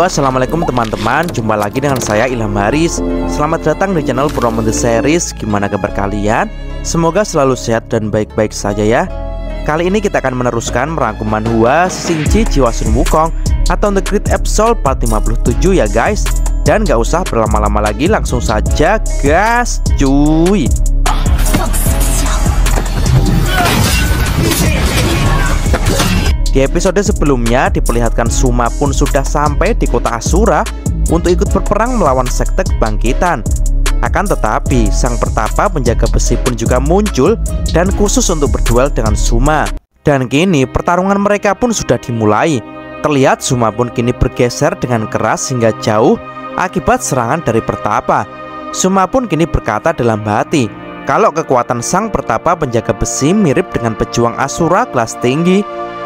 Halo assalamualaikum teman-teman. Jumpa lagi dengan saya Ilham Haris. Selamat datang di channel Promo The Series. Gimana kabar kalian? Semoga selalu sehat dan baik-baik saja ya. Kali ini kita akan meneruskan merangkum manhua Singji Jiwa Sun Wukong Atau The Great Episode part 57 ya guys. Dan gak usah berlama-lama lagi langsung saja gas cuy Di episode sebelumnya diperlihatkan Suma pun sudah sampai di kota Asura untuk ikut berperang melawan sekte kebangkitan. Akan tetapi, sang pertapa penjaga besi pun juga muncul dan khusus untuk berduel dengan Suma. Dan kini pertarungan mereka pun sudah dimulai. Terlihat Suma pun kini bergeser dengan keras hingga jauh akibat serangan dari pertapa. Suma pun kini berkata dalam hati, kalau kekuatan sang pertapa penjaga besi mirip dengan pejuang Asura kelas tinggi,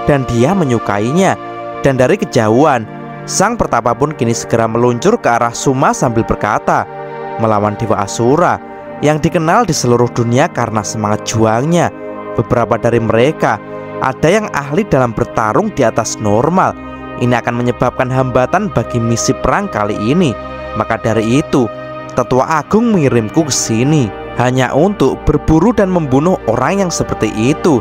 dan dia menyukainya. Dan dari kejauhan, sang pertapa pun kini segera meluncur ke arah Suma sambil berkata, melawan Dewa Asura yang dikenal di seluruh dunia karena semangat juangnya. Beberapa dari mereka ada yang ahli dalam bertarung di atas normal. Ini akan menyebabkan hambatan bagi misi perang kali ini. Maka dari itu, Tetua Agung mengirimku ke sini hanya untuk berburu dan membunuh orang yang seperti itu.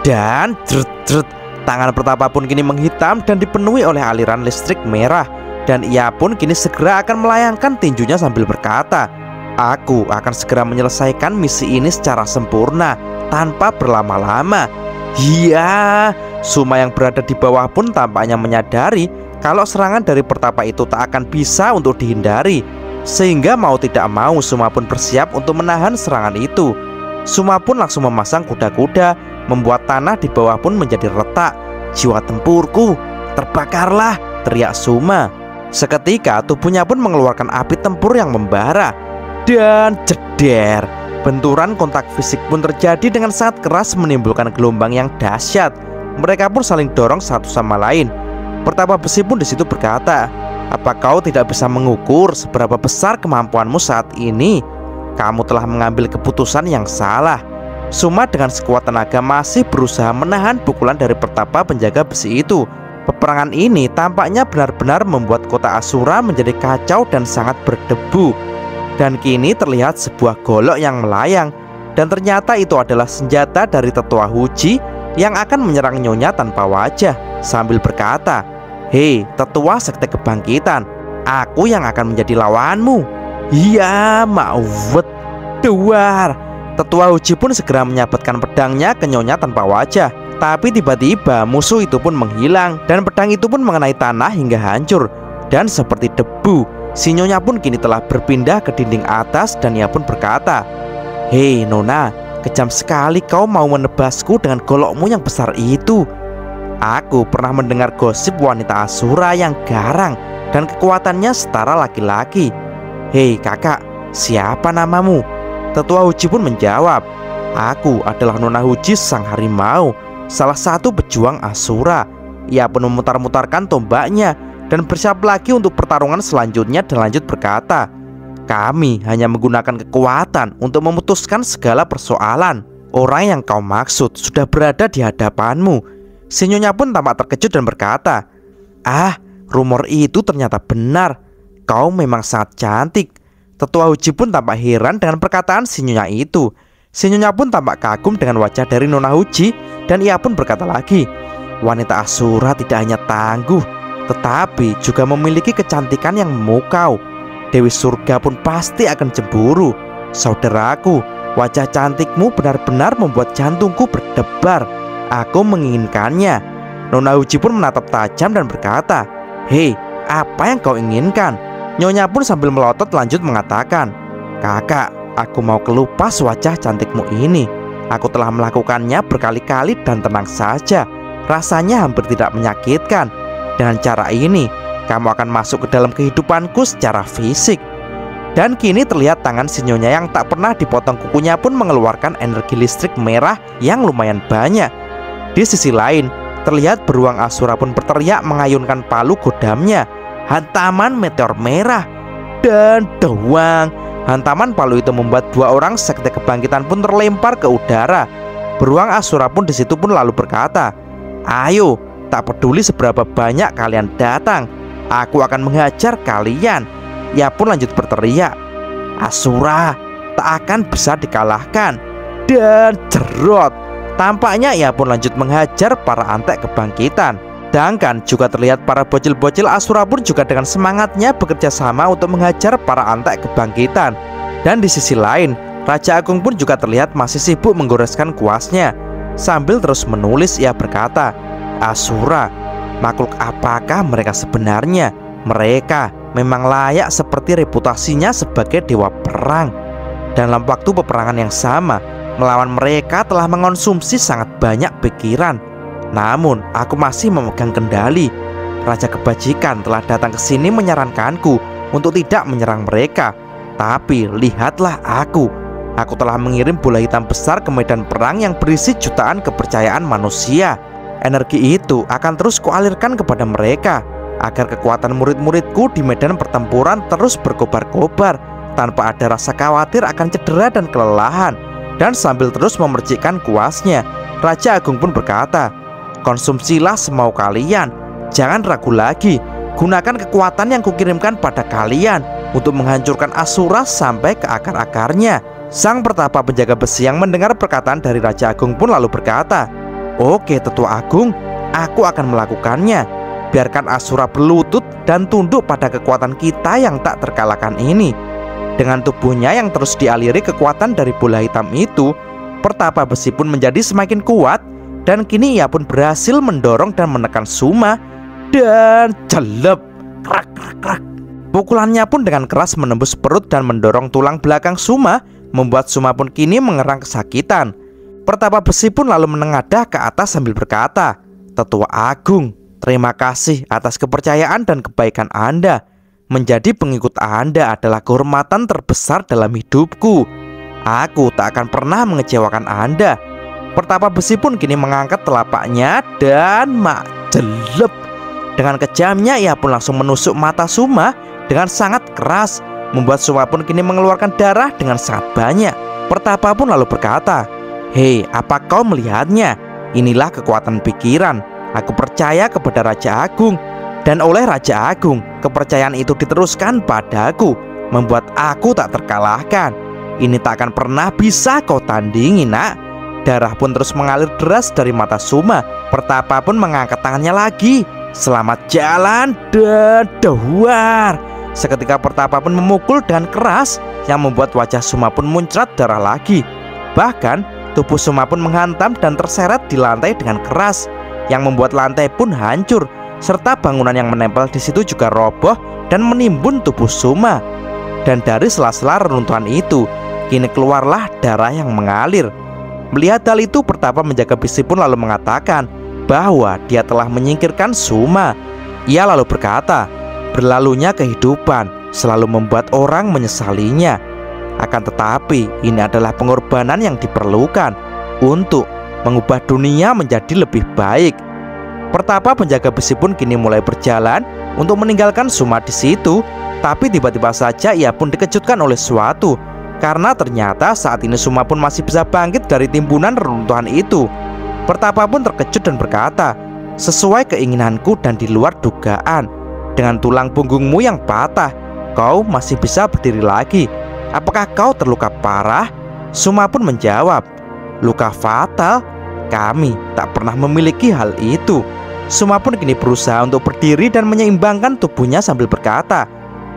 Dan jrut jrut Tangan pertapa pun kini menghitam dan dipenuhi oleh aliran listrik merah. Dan ia pun kini segera akan melayangkan tinjunya sambil berkata Aku akan segera menyelesaikan misi ini secara sempurna Tanpa berlama-lama. Iya Suma yang berada di bawah pun tampaknya menyadari Kalau serangan dari pertapa itu tak akan bisa untuk dihindari. Sehingga mau tidak mau Suma pun bersiap untuk menahan serangan itu. Suma pun langsung memasang kuda-kuda membuat tanah di bawah pun menjadi retak. Jiwa tempurku, terbakarlah, teriak Suma. Seketika tubuhnya pun mengeluarkan api tempur yang membara dan jeder. Benturan kontak fisik pun terjadi dengan sangat keras menimbulkan gelombang yang dahsyat. Mereka pun saling dorong satu sama lain. Pertapa besi pun di situ berkata, "Apa kau tidak bisa mengukur seberapa besar kemampuanmu saat ini? Kamu telah mengambil keputusan yang salah." Suma dengan sekuat tenaga masih berusaha menahan pukulan dari pertapa penjaga besi itu. Peperangan ini tampaknya benar-benar membuat kota Asura menjadi kacau dan sangat berdebu. Dan kini terlihat sebuah golok yang melayang dan ternyata itu adalah senjata dari tetua Huji yang akan menyerang Nyonya tanpa wajah sambil berkata, "Hei, tetua sekte kebangkitan, aku yang akan menjadi lawanmu." Iya, mauwet, duar. Tetua Uji pun segera menyabetkan pedangnya ke Nyonya tanpa wajah. Tapi tiba-tiba musuh itu pun menghilang dan pedang itu pun mengenai tanah hingga hancur. Dan seperti debu, si Nyonya pun kini telah berpindah ke dinding atas dan ia pun berkata, Hei Nona, kejam sekali kau mau menebasku dengan golokmu yang besar itu. Aku pernah mendengar gosip wanita Asura yang garang dan kekuatannya setara laki-laki. Hei kakak, siapa namamu? Tetua Huji pun menjawab, Aku adalah Nona Huji sang harimau, salah satu pejuang Asura. Ia pun memutar-mutarkan tombaknya dan bersiap lagi untuk pertarungan selanjutnya dan lanjut berkata, Kami hanya menggunakan kekuatan untuk memutuskan segala persoalan. Orang yang kau maksud sudah berada di hadapanmu. Sinyonya pun tampak terkejut dan berkata, Ah, rumor itu ternyata benar. Kau memang sangat cantik. Tetua Uji pun tampak heran dengan perkataan sinyonya itu. Sinyonya pun tampak kagum dengan wajah dari Nona Uji dan ia pun berkata lagi, wanita Asura tidak hanya tangguh, tetapi juga memiliki kecantikan yang memukau. Dewi surga pun pasti akan cemburu. Saudaraku, wajah cantikmu benar-benar membuat jantungku berdebar. Aku menginginkannya. Nona Uji pun menatap tajam dan berkata, Hei, apa yang kau inginkan? Nyonya pun sambil melotot lanjut mengatakan, Kakak, aku mau kelupas wajah cantikmu ini. Aku telah melakukannya berkali-kali dan tenang saja. Rasanya hampir tidak menyakitkan. Dengan cara ini, kamu akan masuk ke dalam kehidupanku secara fisik. Dan kini terlihat tangan si Nyonya yang tak pernah dipotong kukunya pun mengeluarkan energi listrik merah yang lumayan banyak. Di sisi lain, terlihat beruang Asura pun berteriak mengayunkan palu godamnya hantaman meteor merah dan doang. Hantaman palu itu membuat dua orang sekte kebangkitan pun terlempar ke udara. Beruang Asura pun di situ pun lalu berkata, Ayo, tak peduli seberapa banyak kalian datang. Aku akan menghajar kalian Ia pun lanjut berteriak Asura tak akan bisa dikalahkan Dan jerot Tampaknya ia pun lanjut menghajar para antek kebangkitan Sedangkan juga terlihat para bocil-bocil Asura pun juga dengan semangatnya bekerja sama untuk menghajar para antek kebangkitan. Dan di sisi lain, Raja Agung pun juga terlihat masih sibuk menggoreskan kuasnya. Sambil terus menulis ia berkata Asura, makhluk apakah mereka sebenarnya? Mereka memang layak seperti reputasinya sebagai dewa perang. Dalam waktu peperangan yang sama Melawan mereka telah mengonsumsi sangat banyak pikiran namun, aku masih memegang kendali. Raja kebajikan telah datang ke sini menyarankanku untuk tidak menyerang mereka. Tapi lihatlah aku. Aku telah mengirim bola hitam besar ke medan perang yang berisi jutaan kepercayaan manusia. Energi itu akan terus kualirkan kepada mereka agar kekuatan murid-muridku di medan pertempuran terus berkobar-kobar tanpa ada rasa khawatir akan cedera dan kelelahan. Dan sambil terus memercikkan kuasnya, Raja Agung pun berkata, Konsumsilah semau kalian. Jangan ragu lagi Gunakan kekuatan yang kukirimkan pada kalian Untuk menghancurkan Asura sampai ke akar-akarnya. Sang pertapa penjaga besi yang mendengar perkataan dari Raja Agung pun lalu berkata Oke tetua Agung Aku akan melakukannya. Biarkan Asura berlutut dan tunduk pada kekuatan kita yang tak terkalahkan ini. Dengan tubuhnya yang terus dialiri kekuatan dari bola hitam itu Pertapa besi pun menjadi semakin kuat dan kini ia pun berhasil mendorong dan menekan Suma dan jelep krak krak krak. Pukulannya pun dengan keras menembus perut dan mendorong tulang belakang Suma membuat Suma pun kini mengerang kesakitan. Pertapa besi pun lalu menengadah ke atas sambil berkata, Tetua Agung, terima kasih atas kepercayaan dan kebaikan Anda. Menjadi pengikut Anda adalah kehormatan terbesar dalam hidupku. Aku tak akan pernah mengecewakan Anda Pertapa besi pun kini mengangkat telapaknya dan mak jelep. Dengan kejamnya ia pun langsung menusuk mata Suma dengan sangat keras. Membuat Suma pun kini mengeluarkan darah dengan sangat banyak. Pertapa pun lalu berkata Hei apa kau melihatnya? Inilah kekuatan pikiran. Aku percaya kepada Raja Agung. Dan oleh Raja Agung Kepercayaan itu diteruskan padaku Membuat aku tak terkalahkan. Ini tak akan pernah bisa kau tandingi nak Darah pun terus mengalir deras dari mata Suma. Pertapa pun mengangkat tangannya lagi. Selamat jalan dan dahwar. Seketika Pertapa pun memukul dengan keras yang membuat wajah Suma pun muncrat darah lagi. Bahkan tubuh Suma pun menghantam dan terseret di lantai dengan keras yang membuat lantai pun hancur serta bangunan yang menempel di situ juga roboh dan menimbun tubuh Suma. Dan dari sela-sela reruntuhan itu, kini keluarlah darah yang mengalir. Melihat hal itu, Pertapa menjaga besi pun lalu mengatakan bahwa dia telah menyingkirkan Suma. Ia lalu berkata, berlalunya kehidupan selalu membuat orang menyesalinya. Akan tetapi, ini adalah pengorbanan yang diperlukan untuk mengubah dunia menjadi lebih baik. Pertapa penjaga besi pun kini mulai berjalan untuk meninggalkan Suma di situ, tapi tiba-tiba saja ia pun dikejutkan oleh suatu karena ternyata saat ini Suma pun masih bisa bangkit dari timbunan reruntuhan itu. Pertapa pun terkejut dan berkata, sesuai keinginanku dan di luar dugaan. Dengan tulang punggungmu yang patah, kau masih bisa berdiri lagi. Apakah kau terluka parah? Suma pun menjawab, luka fatal. Kami tak pernah memiliki hal itu. Suma pun kini berusaha untuk berdiri dan menyeimbangkan tubuhnya sambil berkata,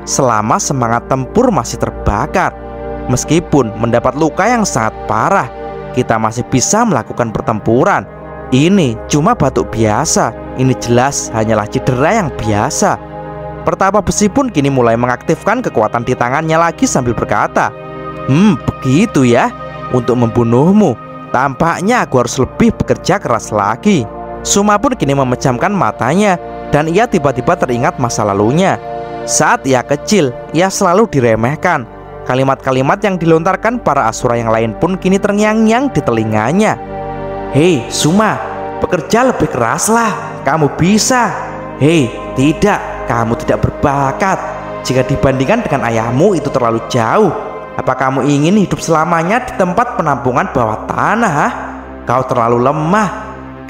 selama semangat tempur masih terbakar, Meskipun mendapat luka yang sangat parah, kita masih bisa melakukan pertempuran. Ini cuma batuk biasa. Ini jelas hanyalah cedera yang biasa. Pertapa besi pun kini mulai mengaktifkan kekuatan di tangannya lagi sambil berkata, "Hmm, begitu ya. Untuk membunuhmu, tampaknya aku harus lebih bekerja keras lagi." Suma pun kini memejamkan matanya dan ia tiba-tiba teringat masa lalunya. Saat ia kecil, ia selalu diremehkan Kalimat-kalimat yang dilontarkan para asura yang lain pun kini terngiang-ngiang di telinganya. Hei, Suma, bekerja lebih keraslah. Kamu bisa. Hei, tidak, kamu tidak berbakat. Jika dibandingkan dengan ayahmu itu terlalu jauh. Apa kamu ingin hidup selamanya di tempat penampungan bawah tanah? Kau terlalu lemah.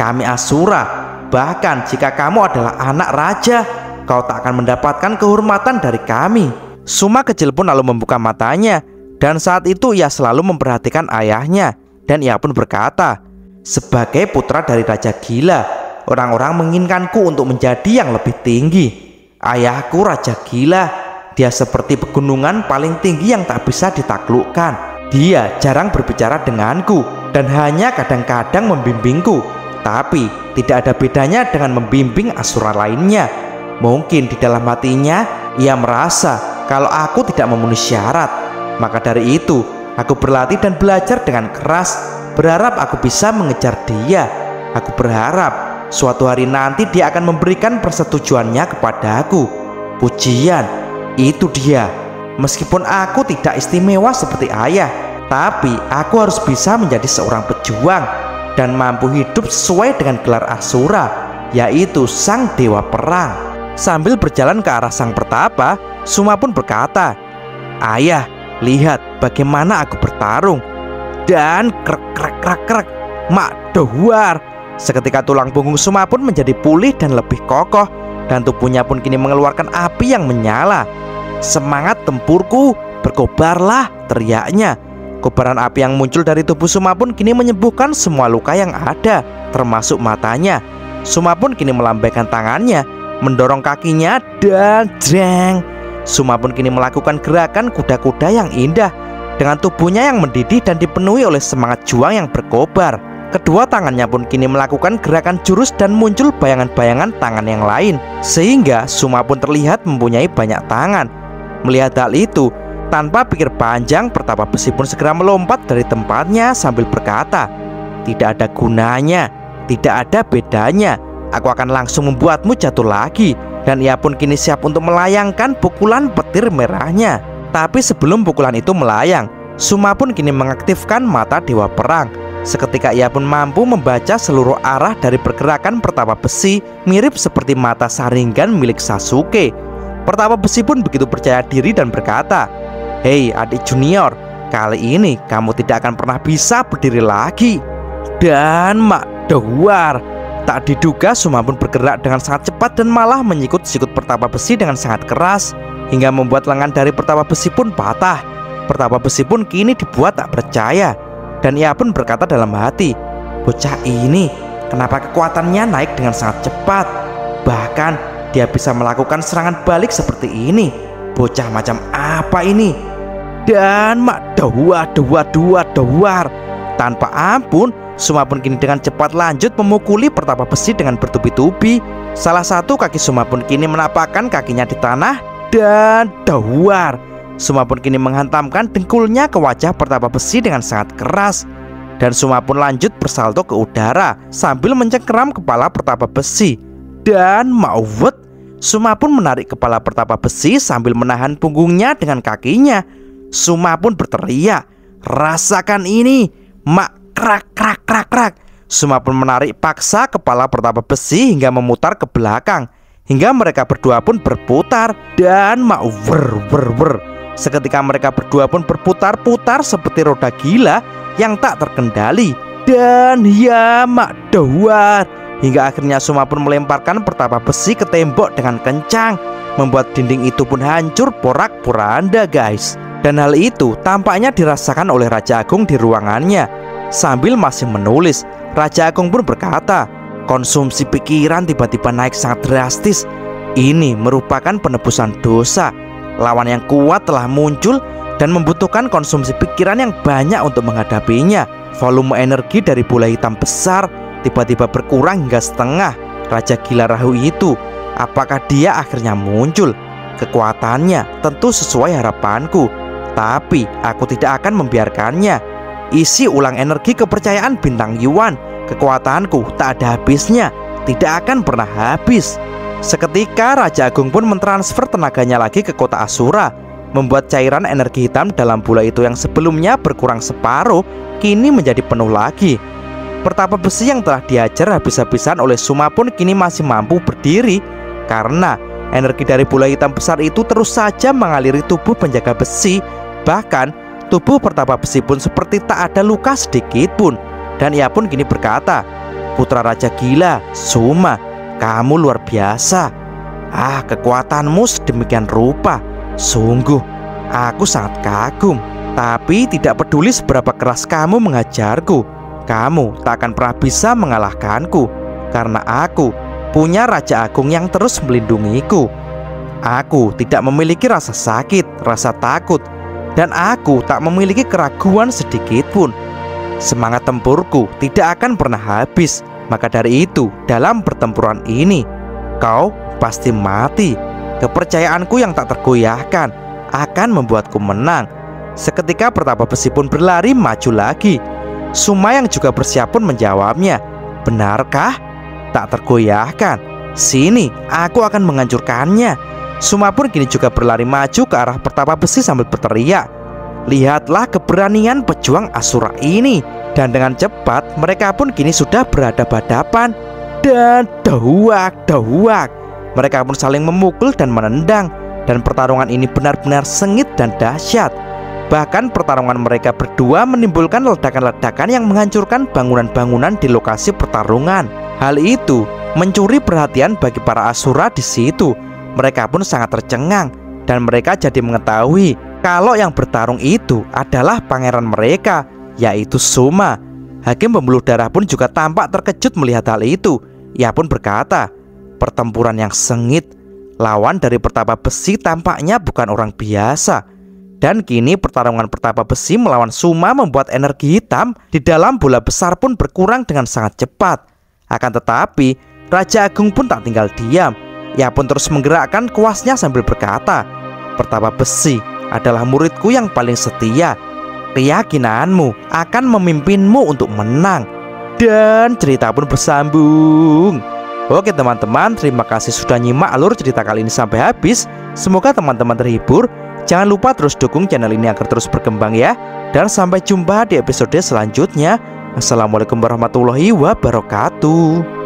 Kami Asura. Bahkan jika kamu adalah anak raja, kau tak akan mendapatkan kehormatan dari kami. Suma kecil pun lalu membuka matanya, dan saat itu ia selalu memperhatikan ayahnya, dan ia pun berkata, "Sebagai putra dari Raja Gila, orang-orang menginginkanku untuk menjadi yang lebih tinggi. Ayahku Raja Gila, dia seperti pegunungan paling tinggi yang tak bisa ditaklukkan." Dia jarang berbicara denganku dan hanya kadang-kadang membimbingku. Tapi tidak ada bedanya dengan membimbing asura lainnya. Mungkin di dalam hatinya ia merasa kalau aku tidak memenuhi syarat. Maka dari itu, aku berlatih dan belajar dengan keras, berharap aku bisa mengejar dia. Aku berharap suatu hari nanti dia akan memberikan persetujuannya kepadaku. Pujian, itu dia Meskipun aku tidak istimewa seperti ayah, tapi aku harus bisa menjadi seorang pejuang dan mampu hidup sesuai dengan gelar Asura, yaitu Sang Dewa Perang. Sambil berjalan ke arah Sang Pertapa, Suma pun berkata, "Ayah, lihat bagaimana aku bertarung." Dan krek krek krek krek, mak dohuar. Seketika tulang punggung Suma pun menjadi pulih dan lebih kokoh dan tubuhnya pun kini mengeluarkan api yang menyala. Semangat tempurku, berkobarlah teriaknya. Kobaran api yang muncul dari tubuh Suma pun kini menyembuhkan semua luka yang ada, termasuk matanya. Suma pun kini melambaikan tangannya, mendorong kakinya dan jeng. Suma pun kini melakukan gerakan kuda-kuda yang indah dengan tubuhnya yang mendidih dan dipenuhi oleh semangat juang yang berkobar. Kedua tangannya pun kini melakukan gerakan jurus dan muncul bayangan-bayangan tangan yang lain Sehingga Suma pun terlihat mempunyai banyak tangan Melihat hal itu, tanpa pikir panjang, Pertapa Besi pun segera melompat dari tempatnya sambil berkata, "Tidak ada gunanya, tidak ada bedanya. Aku akan langsung membuatmu jatuh lagi." Dan ia pun kini siap untuk melayangkan pukulan petir merahnya. Tapi sebelum pukulan itu melayang, Suma pun kini mengaktifkan mata Dewa Perang. Seketika ia pun mampu membaca seluruh arah dari pergerakan Pertapa Besi mirip seperti mata saringan milik Sasuke. Pertama besi pun begitu percaya diri dan berkata, Hei adik junior, kali ini kamu tidak akan pernah bisa berdiri lagi. Dan Mak Dawar, tak diduga Suma pun bergerak dengan sangat cepat dan malah menyikut-sikut pertapa besi dengan sangat keras hingga membuat lengan dari pertapa besi pun patah. Pertapa besi pun kini dibuat tak percaya dan ia pun berkata dalam hati, bocah ini kenapa kekuatannya naik dengan sangat cepat? Bahkan dia bisa melakukan serangan balik seperti ini. Bocah macam apa ini? Dan mak dua dua dua dua tanpa ampun Suma pun kini dengan cepat lanjut memukuli pertapa besi dengan bertubi-tubi. Salah satu kaki Suma pun kini menapakkan kakinya di tanah dan dawar. Suma pun kini menghantamkan dengkulnya ke wajah pertapa besi dengan sangat keras. Dan Suma pun lanjut bersalto ke udara sambil mencengkeram kepala pertapa besi. Dan Mauwet Suma pun menarik kepala pertapa besi sambil menahan punggungnya dengan kakinya. Suma pun berteriak, "Rasakan ini, mak krak krak krak krak." Suma pun menarik paksa kepala pertapa besi hingga memutar ke belakang. Hingga mereka berdua pun berputar dan mak wer wer wer. Seketika mereka berdua pun berputar-putar seperti roda gila yang tak terkendali. Dan ya mak dawat Hingga akhirnya Suma pun melemparkan pertapa besi ke tembok dengan kencang. Membuat dinding itu pun hancur porak-poranda guys. Dan hal itu tampaknya dirasakan oleh Raja Agung di ruangannya Sambil masih menulis Raja Agung pun berkata Konsumsi pikiran tiba-tiba naik sangat drastis. Ini merupakan penebusan dosa. Lawan yang kuat telah muncul dan membutuhkan konsumsi pikiran yang banyak untuk menghadapinya. Volume energi dari bola hitam besar tiba-tiba berkurang hingga setengah. Raja Gila Rahu itu Apakah dia akhirnya muncul? Kekuatannya tentu sesuai harapanku. Tapi aku tidak akan membiarkannya Isi ulang energi kepercayaan bintang Yuan. Kekuatanku tak ada habisnya. Tidak akan pernah habis. Seketika Raja Agung pun mentransfer tenaganya lagi ke kota Asura Membuat cairan energi hitam dalam bola itu yang sebelumnya berkurang separuh Kini menjadi penuh lagi. Pertapa besi yang telah diajar habis-habisan oleh Suma pun kini masih mampu berdiri karena energi dari bola hitam besar itu terus saja mengaliri tubuh penjaga besi. Bahkan tubuh pertapa besi pun seperti tak ada luka sedikit pun. Dan ia pun kini berkata, Putra Raja Gila, Suma, kamu luar biasa. Ah, kekuatanmu sedemikian rupa. Sungguh, aku sangat kagum. Tapi tidak peduli seberapa keras kamu mengajarku, kamu tak akan pernah bisa mengalahkanku karena aku punya Raja Agung yang terus melindungiku. Aku tidak memiliki rasa sakit, rasa takut, dan aku tak memiliki keraguan sedikit pun. Semangat tempurku tidak akan pernah habis. Maka dari itu, dalam pertempuran ini, kau pasti mati. Kepercayaanku yang tak tergoyahkan akan membuatku menang. Seketika Pertapa Besi pun berlari maju lagi. Suma yang juga bersiap pun menjawabnya. Benarkah? Tak tergoyahkan. Sini, aku akan menghancurkannya. Suma pun kini juga berlari maju ke arah Pertapa Besi sambil berteriak. Lihatlah keberanian pejuang Asura ini Dan dengan cepat mereka pun kini sudah berhadapan-hadapan Dan dahuak, dahuak Mereka pun saling memukul dan menendang Dan pertarungan ini benar-benar sengit dan dahsyat Bahkan pertarungan mereka berdua menimbulkan ledakan-ledakan yang menghancurkan bangunan-bangunan di lokasi pertarungan. Hal itu mencuri perhatian bagi para asura di situ. Mereka pun sangat tercengang dan mereka jadi mengetahui kalau yang bertarung itu adalah pangeran mereka, yaitu Suma. Hakim pembuluh darah pun juga tampak terkejut melihat hal itu. Ia pun berkata, pertempuran yang sengit, lawan dari pertapa besi tampaknya bukan orang biasa. Dan kini pertarungan pertapa besi melawan Suma membuat energi hitam di dalam bola besar pun berkurang dengan sangat cepat. Akan tetapi, Raja Agung pun tak tinggal diam. Ia pun terus menggerakkan kuasnya sambil berkata, Pertapa besi, adalah muridku yang paling setia. Keyakinanmu akan memimpinmu untuk menang. Dan cerita pun bersambung. Oke teman-teman, terima kasih sudah nyimak alur cerita kali ini sampai habis. Semoga teman-teman terhibur. Jangan lupa terus dukung channel ini agar terus berkembang ya. Dan sampai jumpa di episode selanjutnya. Assalamualaikum warahmatullahi wabarakatuh.